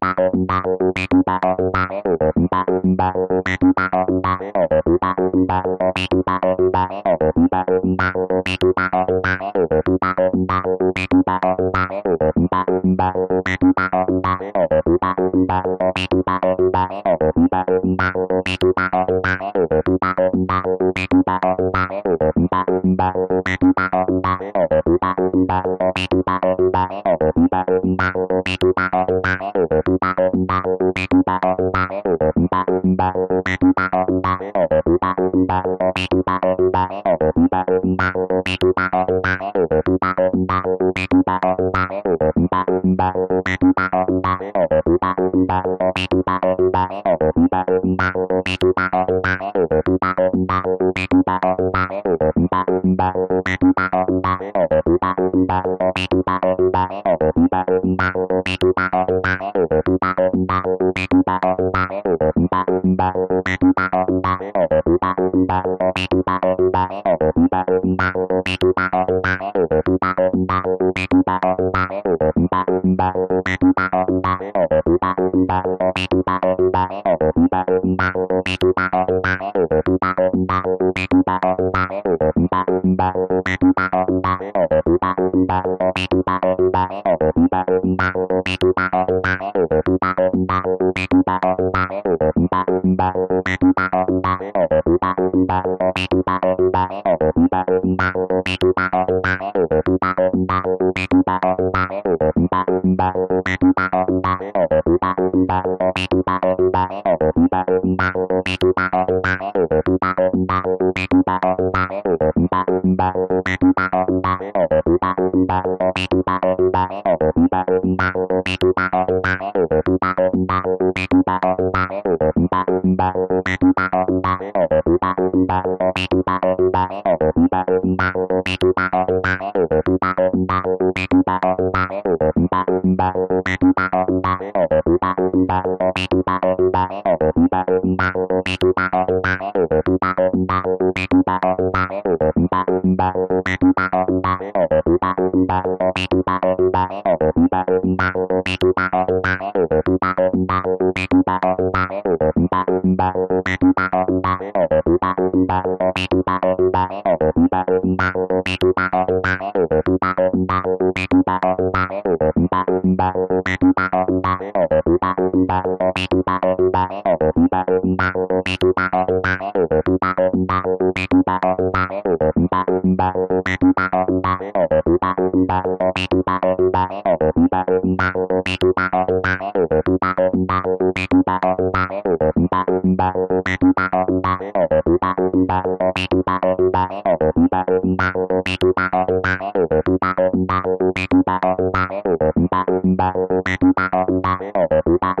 Bye. Bye. Bye. Bye. Bye. Bye. Bye. Bye. Bye. Bye. Bye.